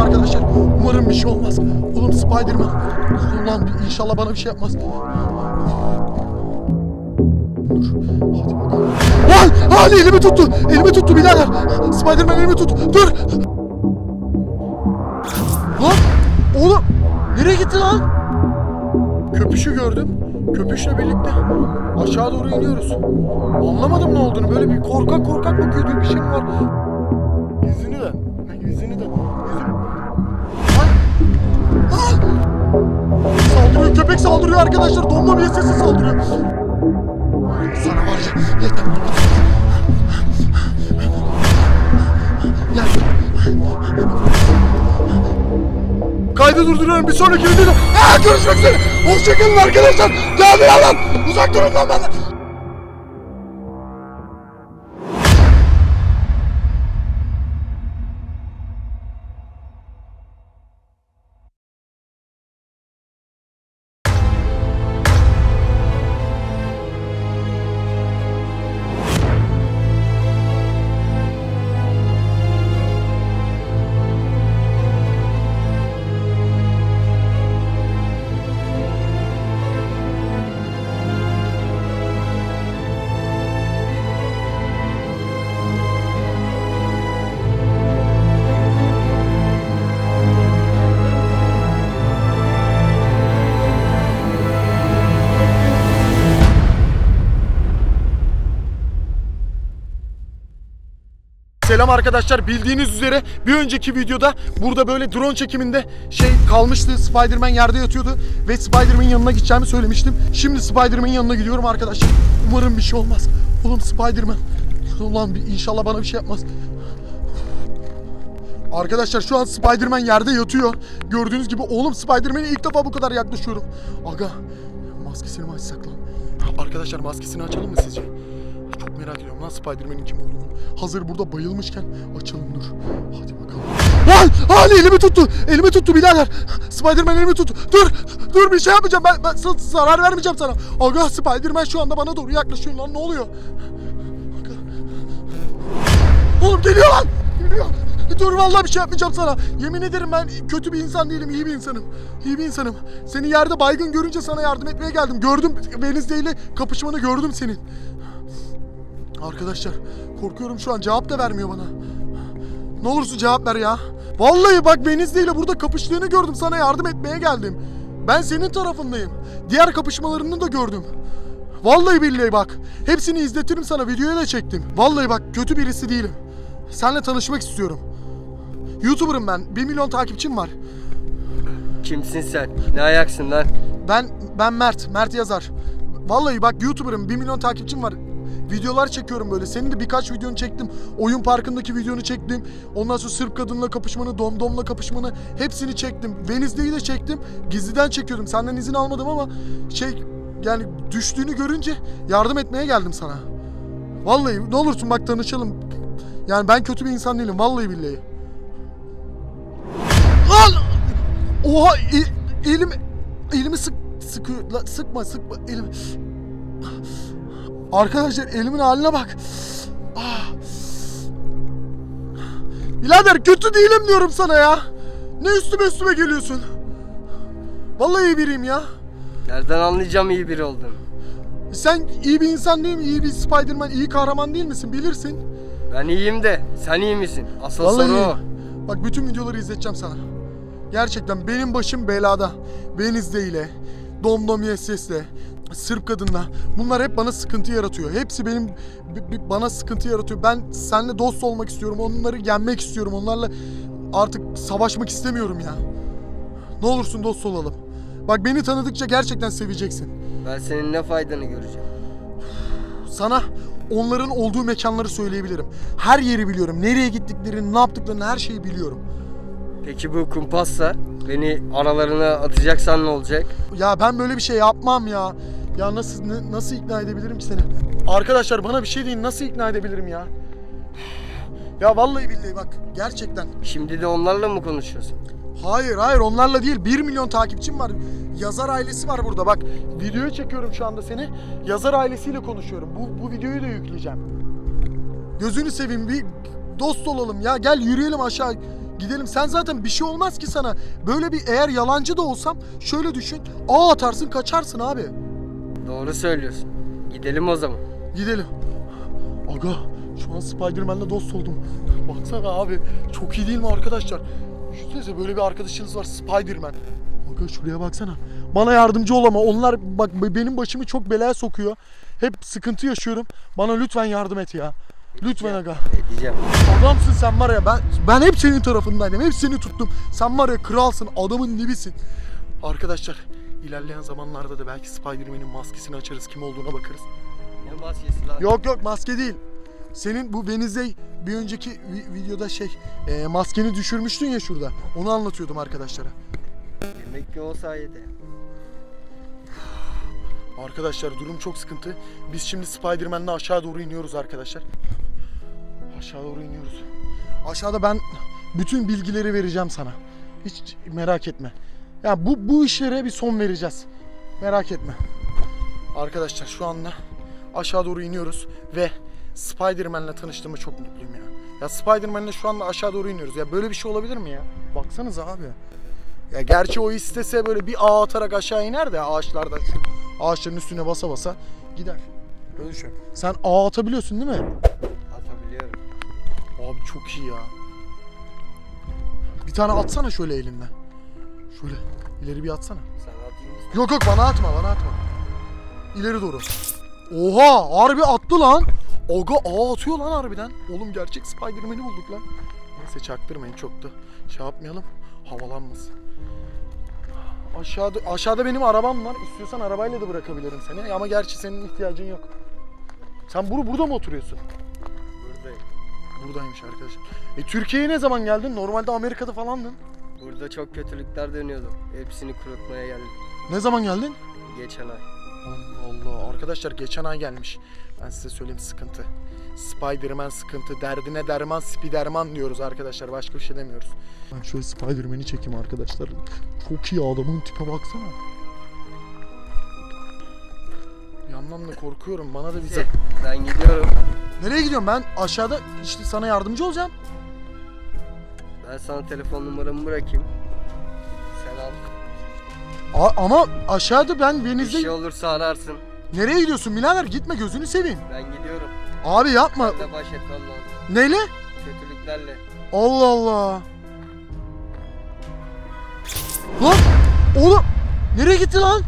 arkadaşlar. Umarım bir şey olmaz. Oğlum Spiderman. Ulan inşallah bana bir şey yapmaz. Dur. Hadi bakalım. Lan! Lan elimi tuttu. Elimi tuttu birader. Spiderman elimi tuttu. Dur. Lan! Oğlum! Nereye gitti lan? Köpüşü gördüm. Köpüşle birlikte aşağı doğru iniyoruz. Anlamadım ne olduğunu. Böyle bir korkak korkak bakıyordu. Bir şey mi var? Yüzünü de. Yüzünü de. Köpek saldırıyor arkadaşlar. Domla bir sesi saldırıyor. Sana var ya. Yeter. Gel. Kaydı durduruyorum bir sonraki videoda. Aa, görüşmek üzere. Hoşçakalın arkadaşlar. Geldi yalan. Uzak durun lan benden. Selam arkadaşlar. Bildiğiniz üzere bir önceki videoda burada böyle drone çekiminde şey kalmıştı. Spider-Man yerde yatıyordu ve Spider-Man'in yanına gideceğimi söylemiştim. Şimdi Spider-Man'in yanına gidiyorum arkadaşlar. Umarım bir şey olmaz. Oğlum Spider-Man. Ulan inşallah bana bir şey yapmaz. Arkadaşlar şu an Spider-Man yerde yatıyor. Gördüğünüz gibi oğlum Spider-Man'e ilk defa bu kadar yaklaşıyorum. Aga maskesini açsak lan? Arkadaşlar maskesini açalım mı sizce? Merak ediyorum lan Spider-Man'in kim olduğunu. Hazır burada bayılmışken açalım dur. Hadi bakalım. Lan! Lan elimi tuttu. Elimi tuttu birader. Spider-Man elimi tuttu. Dur. Dur bir şey yapmayacağım. Ben, ben sana zarar vermeyeceğim sana. Aga Spider-Man şu anda bana doğru yaklaşıyor lan. Ne oluyor? Aga. Oğlum geliyor lan. Geliyor. Dur vallahi bir şey yapmayacağım sana. Yemin ederim ben kötü bir insan değilim, iyi bir insanım. İyi bir insanım. Seni yerde baygın görünce sana yardım etmeye geldim. Gördüm Wednesday ile kapışmanı gördüm senin. Arkadaşlar korkuyorum şu an cevap da vermiyor bana. Ne olursa cevap ver ya. Vallahi bak Wednesday ile burada kapıştığını gördüm. Sana yardım etmeye geldim. Ben senin tarafındayım. Diğer kapışmalarını da gördüm. Vallahi billahi bak. Hepsini izletirim sana. Videoya da çektim. Vallahi bak kötü birisi değilim. Seninle tanışmak istiyorum. YouTuber'ım ben. 1 milyon takipçim var. Kimsin sen? Ne ayaksın lan? Ben ben Mert. Mert yazar. Vallahi bak YouTuber'ım. 1 milyon takipçim var. Videolar çekiyorum böyle. Senin de birkaç videonu çektim. Oyun parkındaki videonu çektim. Ondan sonra Sırp kadınla kapışmanı, Domdom'la kapışmanı hepsini çektim. Venizde'yi de çektim. Gizliden çekiyordum. Senden izin almadım ama şey yani düştüğünü görünce yardım etmeye geldim sana. Vallahi ne olursun bak tanışalım. Yani ben kötü bir insan değilim. Vallahi billahi. Lan! Oha el- elim elimi sık sıkıyor. La, sıkma sıkma elim. Arkadaşlar elimin haline bak. Ah. Birader kötü değilim diyorum sana ya. Ne üstüme üstüme geliyorsun? Vallahi iyi biriyim ya. Nereden anlayacağım iyi biri olduğunu? Sen iyi bir insan değil mi? İyi bir Spider-Man, iyi kahraman değil misin? Bilirsin. Ben iyiyim de sen iyi misin? Asıl Vallahi soru o. iyiyim. Bak bütün videoları izleteceğim sana. Gerçekten benim başım belada. Benizde ile, Domdom Yeses'le, Sırp kadınla. Bunlar hep bana sıkıntı yaratıyor. Hepsi benim bana sıkıntı yaratıyor. Ben seninle dost olmak istiyorum. Onları yenmek istiyorum. Onlarla artık savaşmak istemiyorum ya. Ne olursun dost olalım. Bak beni tanıdıkça gerçekten seveceksin. Ben senin ne faydanı göreceğim? Sana onların olduğu mekanları söyleyebilirim. Her yeri biliyorum. Nereye gittiklerini, ne yaptıklarını her şeyi biliyorum. Peki bu kumpassa beni aralarına atacaksan ne olacak? Ya ben böyle bir şey yapmam ya. Ya nasıl nasıl ikna edebilirim ki seni? Arkadaşlar bana bir şey deyin nasıl ikna edebilirim ya? Ya vallahi billahi bak gerçekten. Şimdi de onlarla mı konuşuyorsun? Hayır hayır onlarla değil 1 milyon takipçim var. Yazar ailesi var burada bak. Videoyu çekiyorum şu anda seni. Yazar ailesiyle konuşuyorum. Bu, bu videoyu da yükleyeceğim. Gözünü seveyim bir dost olalım ya. Gel yürüyelim aşağı. Gidelim. Sen zaten bir şey olmaz ki sana. Böyle bir eğer yalancı da olsam şöyle düşün. Ağ atarsın kaçarsın abi. Doğru söylüyorsun. Gidelim o zaman. Gidelim. Aga şu an Spider-Man'le dost oldum. Baksana abi çok iyi değil mi arkadaşlar? Düşünsenize böyle bir arkadaşınız var Spider-Man. Aga şuraya baksana. Bana yardımcı ol ama onlar bak benim başımı çok belaya sokuyor. Hep sıkıntı yaşıyorum. Bana lütfen yardım et ya. Lütfen aga. Edeceğim. Adamsın sen var ya ben ben hep senin tarafındaydım. Hep seni tuttum. Sen var ya kralsın, adamın dibisin. Arkadaşlar ilerleyen zamanlarda da belki Spider-Man'in maskesini açarız, kim olduğuna bakarız. Ne maskesi lan? Yok yok maske değil. Senin bu Wednesday bir önceki vi- videoda şey e, maskeni düşürmüştün ya şurada. Onu anlatıyordum arkadaşlara. Demek ki o sayede. Arkadaşlar durum çok sıkıntı. Biz şimdi Spider-Man'le aşağı doğru iniyoruz arkadaşlar. Aşağı doğru iniyoruz. Aşağıda ben bütün bilgileri vereceğim sana. Hiç merak etme. Ya bu bu işlere bir son vereceğiz. Merak etme. Arkadaşlar şu anda aşağı doğru iniyoruz ve Spider-Man'le tanıştığıma çok mutluyum ya. Ya Spider-Man'le şu anda aşağı doğru iniyoruz. Ya böyle bir şey olabilir mi ya? Baksanıza abi. Ya gerçi o istese böyle bir ağ atarak aşağı iner de ağaçlarda şu ağaçların üstüne basa basa gider. Öyle düşün. Sen ağ atabiliyorsun değil mi? Atabiliyorum. Abi çok iyi ya. Bir tane atsana şöyle elinden. Şöyle ileri bir atsana. Sana atayım mı? Yok yok bana atma bana atma. İleri doğru. Oha harbi attı lan. Aga ağ atıyor lan harbiden. Oğlum gerçek Spider-Man'i bulduk lan. Neyse çaktırmayın çok da şey yapmayalım. Havalanmasın. Aşağıda, aşağıda benim arabam var. İstiyorsan arabayla da bırakabilirim seni. Ama gerçi senin ihtiyacın yok. Sen bur burada mı oturuyorsun? Buradayım. Buradaymış arkadaşlar. E Türkiye'ye ne zaman geldin? Normalde Amerika'da falandın. Burada çok kötülükler dönüyordu. Hepsini kurutmaya geldim. Ne zaman geldin? Geçen ay. Allah Allah. Arkadaşlar geçen ay gelmiş. Ben size söyleyeyim sıkıntı. Spiderman sıkıntı. Derdine derman, spiderman diyoruz arkadaşlar. Başka bir şey demiyoruz. Ben şöyle Spiderman'i çekeyim arkadaşlar. Çok iyi adamın tipe baksana. Bir yandan da korkuyorum. Bana da bize... Ben gidiyorum. Nereye gidiyorum ben? Aşağıda işte sana yardımcı olacağım. Ben sana telefon numaramı bırakayım. Sen al. A- ama aşağıda ben Bir şey olursa ararsın. Nereye gidiyorsun birader? Gitme gözünü seveyim. Ben gidiyorum. Abi yapma. Ben de baş etmem lazım. Neyle? Kötülüklerle. Allah Allah. Lan oğlum nereye gitti lan?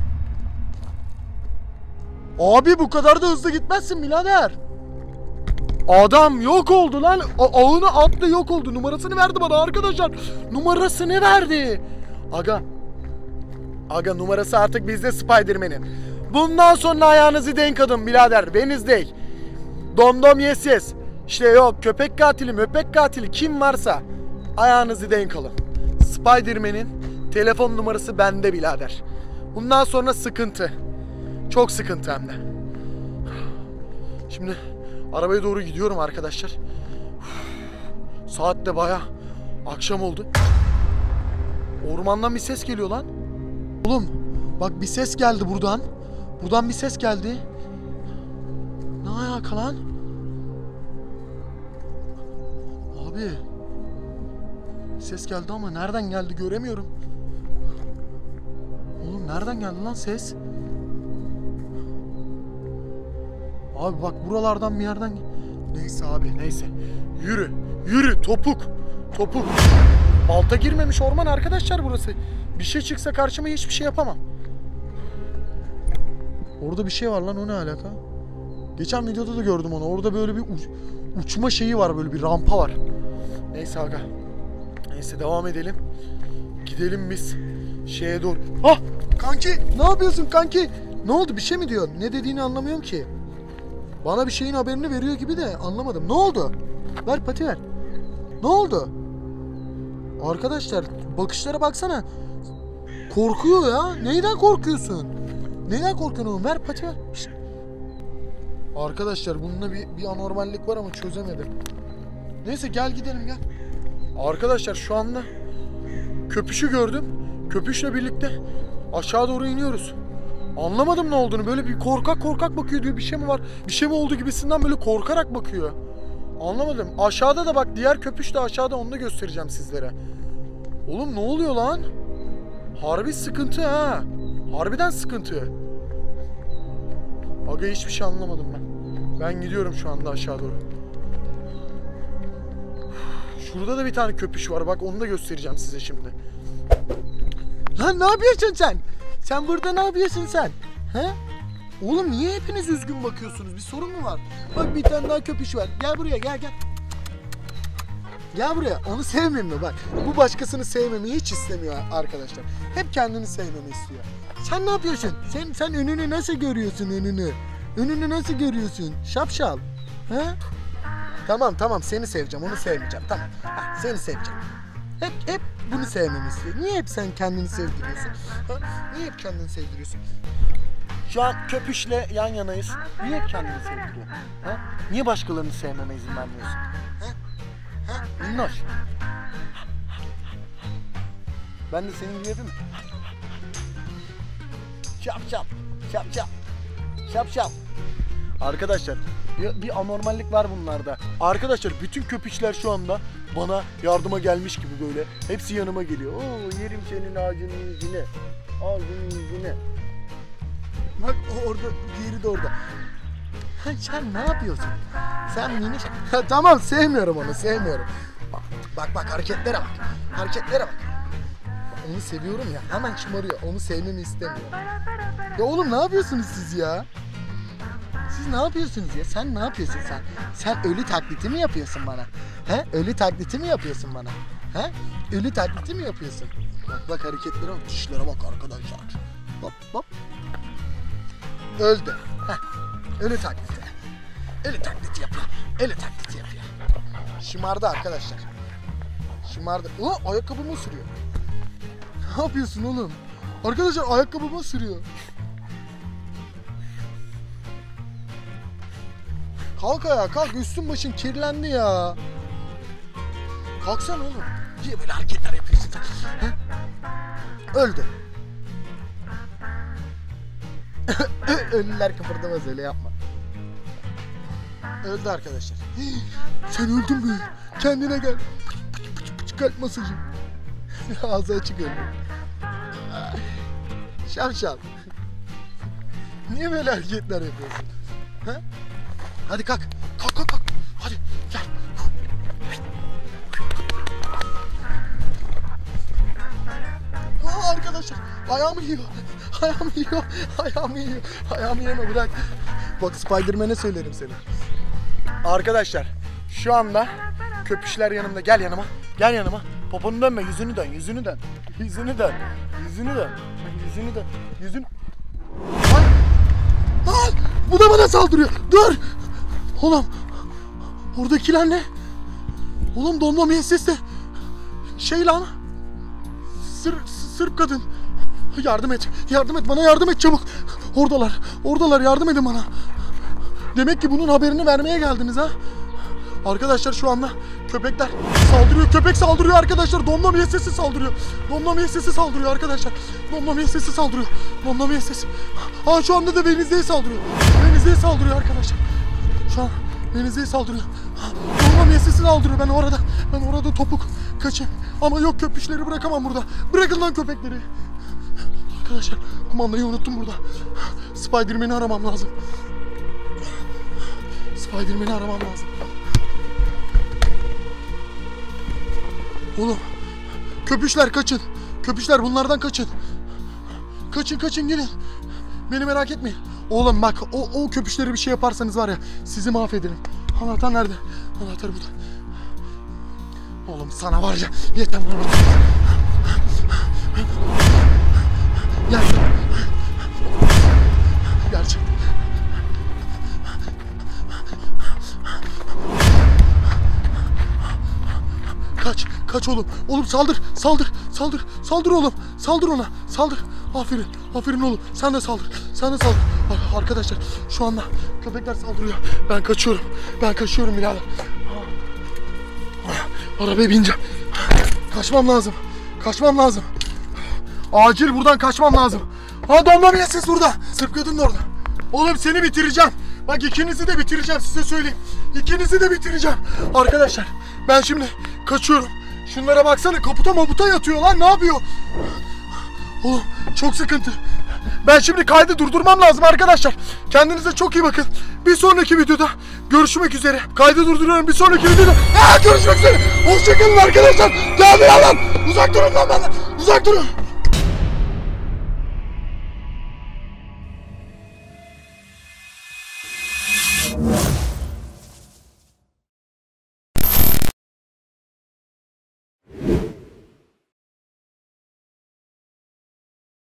Abi bu kadar da hızlı gitmezsin birader. Adam yok oldu lan. A- ağını attı yok oldu. Numarasını verdi bana arkadaşlar. Numarasını verdi. Aga. Aga numarası artık bizde Spider-Man'in. Bundan sonra ayağınızı denk adın birader. Wednesday. Domdom yes yes. İşte yok köpek katili möpek katili kim varsa ayağınızı denk alın. Spider-Man'in telefon numarası bende birader. Bundan sonra sıkıntı. Çok sıkıntı hem de. Şimdi arabaya doğru gidiyorum arkadaşlar. Saat de baya akşam oldu. Ormandan bir ses geliyor lan. Oğlum bak bir ses geldi buradan. Buradan bir ses geldi. Ne alaka lan? Abi. Ses geldi ama nereden geldi göremiyorum. Oğlum nereden geldi lan ses? Abi bak buralardan bir yerden... Neyse abi neyse. Yürü. Yürü topuk. Topuk. Balta girmemiş orman arkadaşlar burası. Bir şey çıksa karşıma hiçbir şey yapamam. Orada bir şey var lan o ne alaka? Geçen videoda da gördüm onu. Orada böyle bir uç- uçma şeyi var böyle bir rampa var. Neyse aga. Neyse devam edelim. Gidelim biz şeye doğru. Ah! Kanki ne yapıyorsun kanki? Ne oldu bir şey mi diyor? Ne dediğini anlamıyorum ki. Bana bir şeyin haberini veriyor gibi de anlamadım. Ne oldu? Ver pati ver. Ne oldu? Arkadaşlar bakışlara baksana. Korkuyor ya. Neyden korkuyorsun? Neyden korkuyorsun oğlum? Ver pati ver. Şşt. Arkadaşlar bunda bir, bir anormallik var ama çözemedim. Neyse gel gidelim gel. Arkadaşlar şu anda köpüşü gördüm. Köpüşle birlikte aşağı doğru iniyoruz. Anlamadım ne olduğunu. Böyle bir korkak korkak bakıyor diyor. Bir şey mi var? Bir şey mi oldu gibisinden böyle korkarak bakıyor. Anlamadım. Aşağıda da bak diğer köpüş de aşağıda onu da göstereceğim sizlere. Oğlum ne oluyor lan? Harbi sıkıntı ha. Harbiden sıkıntı. Aga hiçbir şey anlamadım ben. Ben gidiyorum şu anda aşağı doğru. Şurada da bir tane köpüş var. Bak onu da göstereceğim size şimdi. Lan ne yapıyorsun sen? Sen burada ne yapıyorsun sen? He? Oğlum niye hepiniz üzgün bakıyorsunuz? Bir sorun mu var? Bak bir tane daha köpüş var. Gel buraya gel gel. Gel buraya. Onu sevmeyeyim mi? Bak bu başkasını sevmemi hiç istemiyor arkadaşlar. Hep kendini sevmemi istiyor. Sen ne yapıyorsun? Sen sen önünü nasıl görüyorsun önünü? Önünü nasıl görüyorsun? Şapşal. He? Tamam tamam seni seveceğim onu sevmeyeceğim. Tamam. Ha, seni seveceğim. Hep hep bunu sevmemi istiyor. Niye hep sen kendini sevdiriyorsun? Niye hep kendini sevdiriyorsun? Şu an köpüşle yan yanayız. Niye hep kendini sevdiriyor? Ha? Niye başkalarını sevmeme izin vermiyorsun? Ha? Minnoş. Ben de senin gibi yapayım mı? Şap şap. Şap şap. Şap şap. Arkadaşlar bir, bir anormallik var bunlarda. Arkadaşlar bütün köpüşler şu anda bana yardıma gelmiş gibi böyle. Hepsi yanıma geliyor. Oo yerim senin ağacının yüzüne. Ağacının yüzüne. Bak orada, diğeri de orada. Sen ne yapıyorsun? Sen miniş... Tamam sevmiyorum onu sevmiyorum. Bak bak, bak hareketlere bak. Hareketlere bak. Onu seviyorum ya hemen şımarıyor. Onu sevmemi istemiyor. Ya oğlum ne yapıyorsunuz siz ya? Siz ne yapıyorsunuz ya? Sen ne yapıyorsun sen? Sen ölü taklidi mi yapıyorsun bana? He? Ölü taklidi mi yapıyorsun bana? He? Ölü taklidi mi yapıyorsun? Bak bak hareketlere bak, dişlere bak arkadaşlar. Hop hop. Öldü. Heh. Ölü taklidi. Ölü taklidi yapıyor. Ölü taklidi yapıyor. Şımardı arkadaşlar. Şımardı. Ulan ayakkabımı sürüyor. Ne yapıyorsun oğlum? Arkadaşlar ayakkabıma sürüyor. Kalk ayağa kalk üstün başın kirlendi ya. Kalksana oğlum. Niye böyle hareketler yapıyorsun? He? Öldü. Ölüler kıpırdamaz öyle yapma. Öldü arkadaşlar. Sen öldün mü? Kendine gel. Pıç pıç pıç kalp masajı. Ağzı açık öldü. Şapşal. Niye böyle hareketler yapıyorsun? Ha? Hadi kalk. Kalk kalk kalk. Hadi gel. Aa, arkadaşlar ayağımı yiyor. Ayağımı yiyor. Ayağımı yiyor. Ayağımı yeme bırak. Bak Spiderman'e söylerim seni. Arkadaşlar şu anda köpüşler yanımda. Gel yanıma. Gel yanıma. Poponu dönme. Yüzünü dön. Yüzünü dön. Yüzünü dön. Yüzünü dön. Yüzünü dön. Yüzün... Ay! Ay! Bu da bana saldırıyor. Dur! Oğlum. Oradakiler ne? Oğlum donma müessesesi. Şey lan. Sır, Sırp kadın. Yardım et. Yardım et. Bana yardım et çabuk. Oradalar. Oradalar. Yardım edin bana. Demek ki bunun haberini vermeye geldiniz ha. Arkadaşlar şu anda köpekler saldırıyor. Köpek saldırıyor arkadaşlar. Domla müessesi saldırıyor. Domla müessesi saldırıyor arkadaşlar. Domla müessesi saldırıyor. Domla müessesi. Aa şu anda da Venizde'ye saldırıyor. Venizde'ye saldırıyor arkadaşlar. Şu an Venizde'ye saldırıyor. Domla müessesi saldırıyor. Ben orada. Ben orada topuk. Kaçayım. Ama yok köpüşleri bırakamam burada. Bırakın lan köpekleri. Arkadaşlar kumandayı unuttum burada. Spiderman'i aramam lazım. Spiderman'i aramam lazım. Oğlum. Köpüşler kaçın. Köpüşler bunlardan kaçın. Kaçın kaçın gidin. Beni merak etmeyin. Oğlum bak o, o köpüşleri bir şey yaparsanız var ya sizi mahvederim. Anahtar nerede? Anahtar burada. Oğlum sana var ya yeter lan. Gel. Gerçek. Kaç, kaç oğlum. Oğlum saldır, saldır, saldır, saldır oğlum. Saldır ona, saldır. Aferin, aferin oğlum. Sen de saldır, sen de saldır. Ar- Arkadaşlar şu anda köpekler saldırıyor. Ben kaçıyorum, ben kaçıyorum birader. Arabaya bineceğim. Kaçmam lazım, kaçmam lazım. Acil buradan kaçmam lazım. Ha donma bir ses burada. Sırf kadın da orada. Oğlum seni bitireceğim. Bak ikinizi de bitireceğim size söyleyeyim. İkinizi de bitireceğim. Arkadaşlar ben şimdi kaçıyorum. Şunlara baksana kaputa mabuta yatıyor lan ne yapıyor? Oğlum çok sıkıntı. Ben şimdi kaydı durdurmam lazım arkadaşlar. Kendinize çok iyi bakın. Bir sonraki videoda görüşmek üzere. Kaydı durduruyorum bir sonraki videoda. Aa, görüşmek üzere. Hoşçakalın arkadaşlar. Geldi lan. Uzak durun lan benden. Uzak durun.